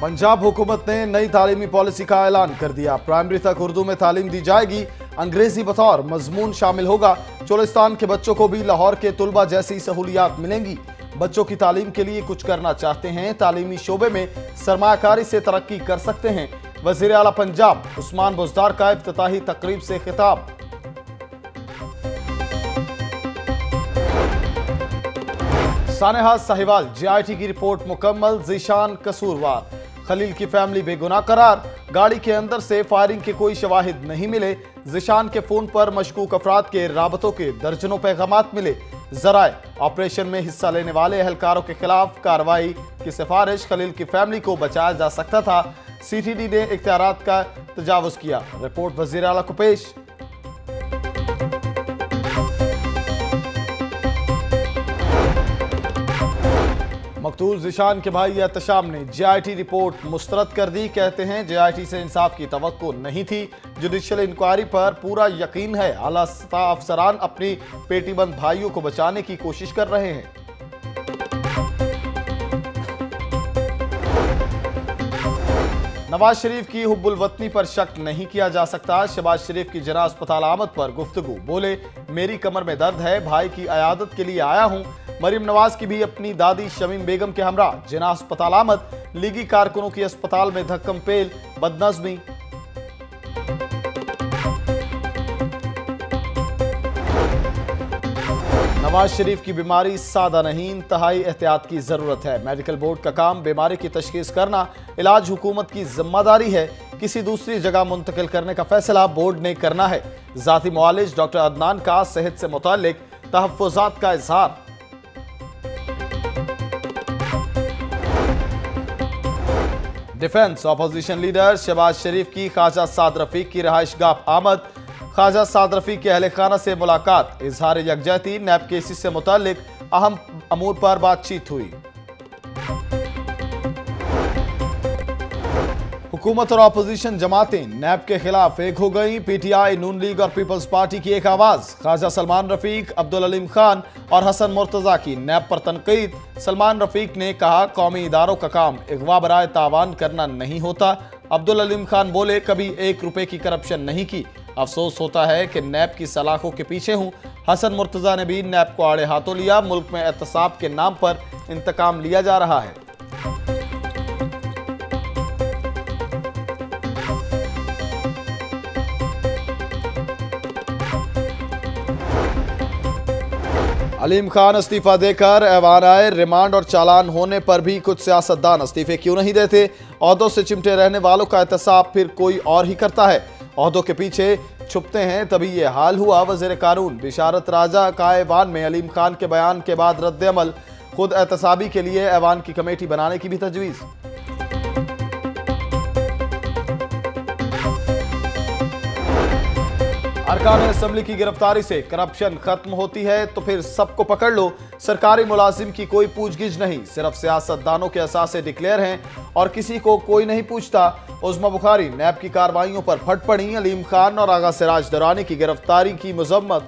پنجاب حکومت نے نئی تعلیمی پالیسی کا اعلان کر دیا۔ پرائمری تک اردو میں تعلیم دی جائے گی۔ انگریزی بطور مضمون شامل ہوگا۔ چولستان کے بچوں کو بھی لاہور کے طلبہ جیسی سہولیات ملیں گی۔ بچوں کی تعلیم کے لیے کچھ کرنا چاہتے ہیں۔ تعلیمی شعبے میں سرمایہ کاری سے ترقی کر سکتے ہیں۔ وزیر پنجاب عثمان بزدار کا افتتاحی تقریب سے خطاب۔ سانحہ سہیوال جی آئی ٹی کی رپورٹ مکمل، زیشان کسوروار خلیل کی فیملی بے گناہ قرار، گاڑی کے اندر سے فائرنگ کے کوئی شواہد نہیں ملے۔ زشان کے فون پر مشکوک افراد کے رابطوں کے درجنوں پیغامات ملے۔ ذرائع، آپریشن میں حصہ لینے والے اہلکاروں کے خلاف کاروائی کی سفارش خلیل کی فیملی کو بچایا جا سکتا تھا۔ سی ٹی ڈی نے اختیارات کا تجاوز کیا۔ رپورٹ وزیراعلا کو پیش۔ مقتول زشان کے بھائی احتشام نے جی آئی ٹی ریپورٹ مسترد کر دی۔ کہتے ہیں جی آئی ٹی سے انصاف کی توقع نہیں تھی۔ جوڈیشل انکواری پر پورا یقین ہے۔ اعلیٰ سطح افسران اپنی پیٹی بند بھائیوں کو بچانے کی کوشش کر رہے ہیں۔ نواز شریف کی حب الوطنی پر شک نہیں کیا جا سکتا۔ شباز شریف کی جنا اسپتال آمد پر گفتگو۔ بولے، میری کمر میں درد ہے، بھائی کی آیادت کے لیے آیا ہوں۔ مریم نواز کی بھی اپنی دادی شمیم بیگم کے ہمراہ جنا اسپتال آمد، لیگی کارکنوں کی اسپتال میں دھکم پیل، بدنظمی۔ نواز شریف کی بیماری سادہ نہیں، انتہائی احتیاط کی ضرورت ہے۔ میڈیکل بورڈ کا کام بیماری کی تشخیص کرنا، علاج حکومت کی ذمہ داری ہے۔ کسی دوسری جگہ منتقل کرنے کا فیصلہ بورڈ نے کرنا ہے۔ ذاتی معالج ڈاکٹر عدنان کا صحت سے متعلق تحفظات کا اظہار۔ Defence opposition leader Shahbaz Sharif کی خواجہ ساد رفیق کی رہائش گاہ آمد۔ خواجہ ساد رفیق کے اہل خانہ سے ملاقات۔ اظہار یکجہتی نیپ کیسز سے متعلق اہم امور پر بات چیت ہوئی۔ حکومت اور اپوزیشن جماعتیں نیب کے خلاف ایک ہو گئیں۔ P T I, known league اور پیپلز پارٹی کی ایک آواز۔ خاجہ سلمان رفیق، عبدالعلیم خان اور حسن مرتضی کی نیب پر تنقید۔ سلمان رفیق نے کہا، قومی اداروں کا کام اغوا برائے تاوان کرنا نہیں ہوتا۔ عبدالعلم خان بولے، کبھی ایک روپے کی کرپشن نہیں کی۔ افسوس ہوتا ہے کہ نیب کی سلاخوں کے پیچھے ہوں۔ حسن مرتضی نے بھی نیب کو آڑے ہاتھوں لیا۔ ملک میں احتساب کے نام پر انتقام لیا جا رہا ہے۔ علیم خان استعفیٰ دے کر ایوان آئے۔ ریمانڈ اور چالان ہونے پر بھی کچھ سیاستدان استعفے کیوں نہیں دیتے؟ عہدوں سے چمٹے رہنے والوں کا احتساب پھر کوئی اور ہی کرتا ہے۔ عہدوں کے پیچھے چھپتے ہیں تبھی ہی یہ حال ہوا۔ وزیر قانون بشارت راجہ کا ایوان میں علیم خان کے بیان کے بعد رد عمل۔ خود احتسابی کے لیے ایوان کی کمیٹی بنانے کی بھی تجویز۔ ارکان اسمبلی کی گرفتاری سے کرپشن ختم ہوتی ہے تو پھر سب کو پکڑ لو۔ سرکاری ملازم کی کوئی پوچھ گچھ نہیں۔ صرف سیاست دانوں کے اثاثے ڈکلیئر ہیں اور کسی کو کوئی نہیں پوچھتا۔ عزمہ بخاری نیب کی کاروائیوں پر پھٹ پڑی علیم خان اور آغا سراج درانی کی گرفتاری کی مضمت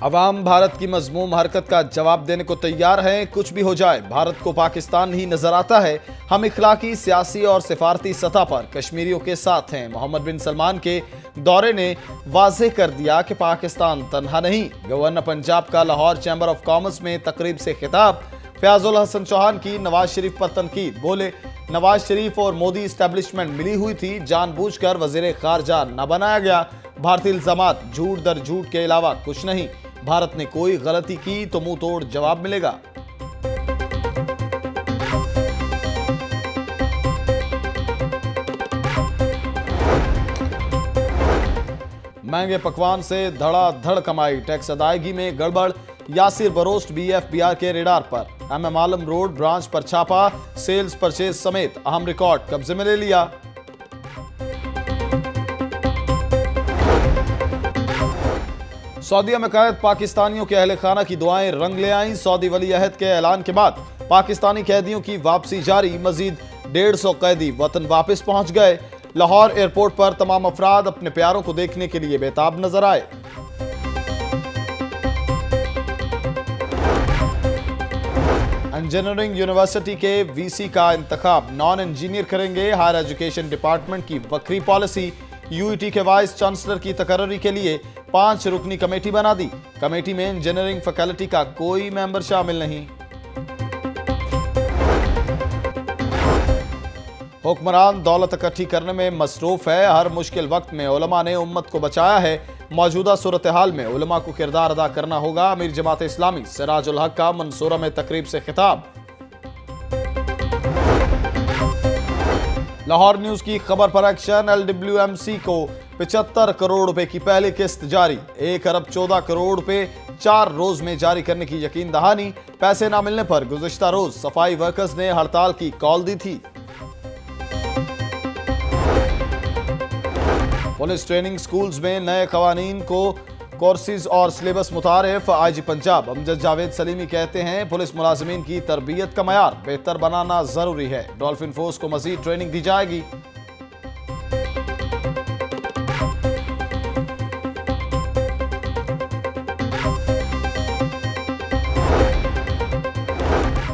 عوام بھارت کی مضموم حرکت کا جواب دینے کو تیار ہیں، کچھ بھی ہو جائے، بھارت کو پاکستان ہی نظر آتا ہے۔ ہم اخلاقی، سیاسی اور سفارتی سطح پر کشمیریوں کے ساتھ ہیں۔ محمد بن سلمان کے دورے نے واضح کر دیا کہ پاکستان تنہا نہیں۔ گورنر پنجاب کا لاہور چیمبر آف کامرس میں تقریب سے خطاب، فیاض الحسن چوہان کی نواز شریف پر تنقید۔ بولے، نواز شریف اور مودی اسٹیبلشمنٹ ملی ہوئی تھی، جان بوجھ کر وزیر خارجہ نہ بنایا گیا۔ بھارتی الزامات جھوٹ در جھوٹ کے علاوہ کچھ نہیں۔ بھارت نے کوئی غلطی کی تو منہ توڑ جواب ملے گا۔ مہنگے پکوان سے دھڑا دھڑ کمائی، ٹیکس ادائیگی میں گڑبڑ، Yasir broast be F B R کے ریڈار پر۔ M M Alam road branch پر چھاپا، سیلز پرچیز سمیت اہم ریکارڈ، قبضے میں لے لیا۔ سعودیہ میں قید پاکستانیوں کے اہل خانہ کی دعائیں رنگ لے آئیں۔ سعودی ولی عہد کے اعلان کے بعد پاکستانی قیدیوں کی واپسی جاری۔ مزید ڈیڑھ سو قیدی وطن واپس پہنچ گئے۔ لاہور ایئرپورٹ پر تمام افراد اپنے پیاروں کو دیکھنے کے لیے بیتاب نظر آئے۔ انجینئرنگ یونیورسٹی کے وی سی کا انتخاب۔ نان انجینئر کریں گے۔ ہائر ایجوکیشن ڈپارٹمنٹ کی وکری پالیسی۔ یو ای ٹی کے وائس چانسلر کی تقرری کے لیے پانچ رکنی کمیٹی بنا دی۔ کمیٹی میں انجینئرنگ فیکلٹی کا کوئی ممبر شامل نہیں۔ حکمران دولت اکٹھی کرنے میں مصروف ہے۔ ہر مشکل وقت میں علماء نے امت کو بچایا ہے۔ موجودہ صورتحال میں علماء کو کردار ادا کرنا ہوگا۔ امیر جماعت اسلامی سراج الحق کا منصورہ میں تقریب سے خطاب۔ لاہور نیوز کی خبر پر action, L W M C کو پچھتر کروڑ روپے کی پہلی قسط جاری۔ ایک ارب چودہ کروڑ روپے چار روز میں جاری کرنے کی یقین دہانی۔ پیسے نہ ملنے پر گزشتہ روز صفائی ورکرز نے ہڑتال کی کال دی تھی۔ پولیس ٹریننگ سکولز میں نئے قوانین کو کورسز اور سلیبس متعارف۔ آئی جی پنجاب۔ امجد جاوید سلیمی کہتے ہیں، پولیس ملازمین کی تربیت کا معیار بہتر بنانا ضروری ہے۔ ڈالفن فورس کو مزید ٹریننگ دی جائے گی۔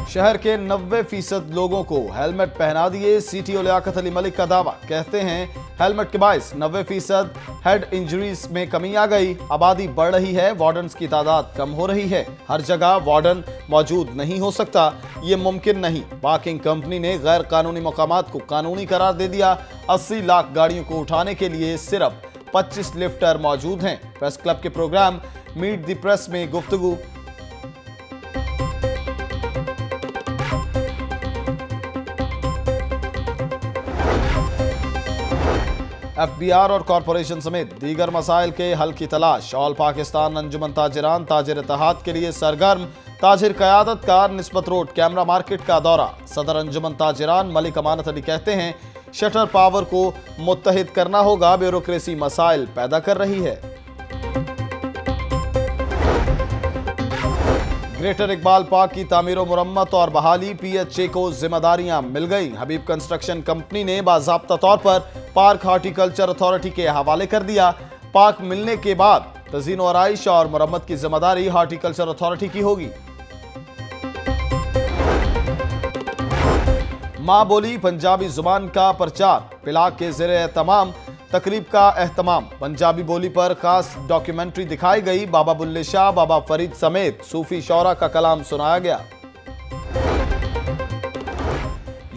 شہر کے نوے فیصد لوگوں کو ہیلمٹ پہنا دیے سی ٹی او علی ملک کا دعویٰ۔ کہتے ہیں، ہیلمٹ کے باعث نوے فیصد ہیڈ انجریز میں کمی آ گئی۔ آبادی بڑھ رہی ہے، وارڈنز کی تعداد کم ہو رہی ہے۔ ہر جگہ وارڈن موجود نہیں ہو سکتا۔ یہ ممکن نہیں۔ پارکنگ کمپنی نے غیر قانونی مقامات کو قانونی قرار دے دیا۔ اسی لاکھ گاڑیوں کو اٹھانے کے لیے صرف پچیس لفٹر موجود ہیں۔ پریس کلب کے پروگرام، میٹ دی پریس میں گفتگو۔ ایف بی آر اور کارپوریشن سمیت دیگر مسائل کے حل کی تلاش۔ آل پاکستان انجمن تاجران تاجر اتحاد کے لیے سرگرم۔ تاجر قیادت کار نسبت روڈ، کیمرہ مارکیٹ کا دورہ۔ صدر انجمن تاجران ملک امانت علی کہتے ہیں شٹر پاور کو متحد کرنا ہوگا بیوروکریسی مسائل پیدا کر رہی ہے۔ گریٹر اقبال پاک کی تعمیر و مرمت اور بحالی پی ایچ اے کو ذمہ داریاں مل گئیں۔ حبیب کنسٹرکشن کمپنی نے باضابطہ طور پر پارک ہارٹی کلچر اتھارٹی کے حوالے کر دیا۔ پارک ملنے کے بعد تزین و آرائش اور مرمت کی ذمہ داری ہارٹی کلچر اتھارٹی کی ہوگی۔ ماں بولی پنجابی زبان کا پرچار، پلاک کے زیر اہتمام، تقریب کا اہتمام۔ پنجابی بولی پر خاص ڈاکیومنٹری دکھائی گئی۔ بابا بلے شاہ، بابا فرید سمیت صوفی شورہ کا کلام سنایا گیا۔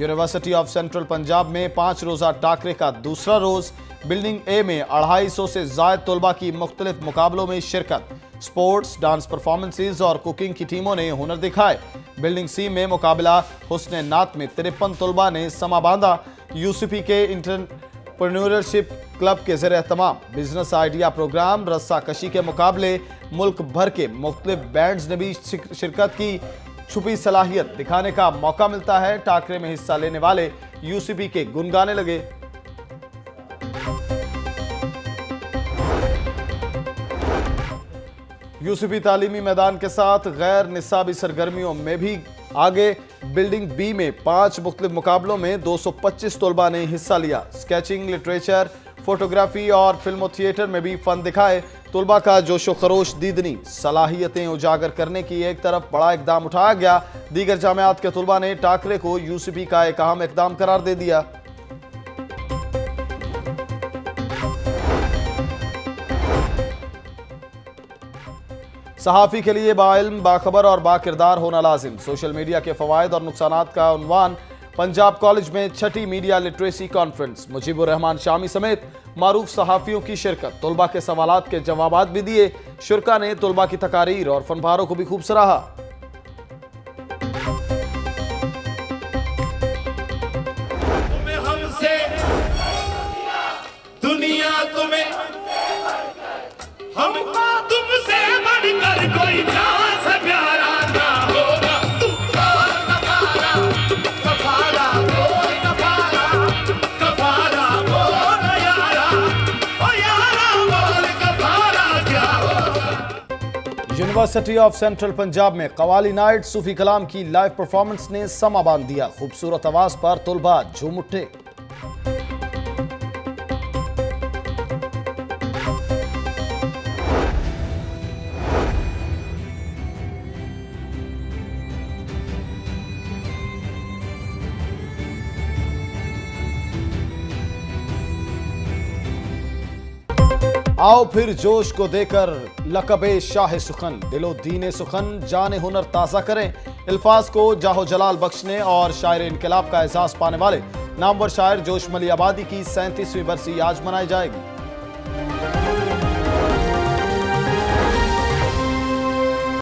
یونیورسٹی آف سینٹرل پنجاب میں پانچ روزہ ٹاکرے کا دوسرا روز بلڈنگ اے میں اڑھائی سو سے زائد طلبہ کی مختلف مقابلوں میں شرکت۔ سپورٹس ڈانس پرفارمنسز اور کوکنگ کی ٹیموں نے ہنر دکھائے۔ بلڈنگ سی میں مقابلہ، حسن نات میں ترپن طلبہ نے سما باندھا۔ یو سی پی کے انٹرپرنیورشپ کلب کے زیر اہتمام۔ بزنس آئیڈیا پروگرام، رسا کشی کے مقابلے، ملک بھر کے مختلف بینڈز نے بھی شرکت کی۔ چھپی صلاحیت دکھانے کا موقع ملتا ہے، ٹاکرے میں حصہ لینے والے یو سی پی کے گنگانے لگے۔ یو سی پی تعلیمی میدان کے ساتھ غیر نصابی سرگرمیوں میں بھی آگے۔ بلڈنگ بی میں پانچ مختلف مقابلوں میں دو سو پچیس طلبہ نے حصہ لیا۔ سکیچنگ، لٹریچر، فوٹوگرافی اور فلم و تھیٹر میں بھی فن دکھائے۔ طلبہ کا جوش و خروش دیدنی، صلاحیتیں اجاگر کرنے کی ایک طرف بڑا اقدام اٹھایا گیا، دیگر جامعات کے طلبہ نے ٹاکرے کو یو سی پی کا ایک اہم اقدام قرار دے دیا۔ صحافی کے لیے با علم باخبر اور با کردار ہونا لازم۔ سوشل میڈیا کے فوائد اور نقصانات کا عنوان، پنجاب کالج میں چھٹی میڈیا لٹریسی کانفرنس۔ مجیب الرحمن شامی سمیت معروف صحافیوں کی شرکت۔ طلبہ کے سوالات کے جوابات بھی دیے۔ شرکا نے طلبہ کی تقاریر اور فنباروں کو بھی خوب سراہا۔ یونیورسٹی آف سینٹرل پنجاب میں قوالی نائٹ صوفی کلام کی لائف پرفارمنس نے سما باندھ دیا خوبصورت آواز پر طلباء جھوم اٹھے۔ آؤ پھر جوش کو دے کر لقب شاہ سخن، دل و دین سخن، جان ہنر تازہ کریں۔ الفاظ کو جاہو جلال بخشنے اور شاعر انقلاب کا احساس پانے والے۔ نامور شاعر جوش ملی آبادی کی سینتیسویں برسی آج منائی جائے گی۔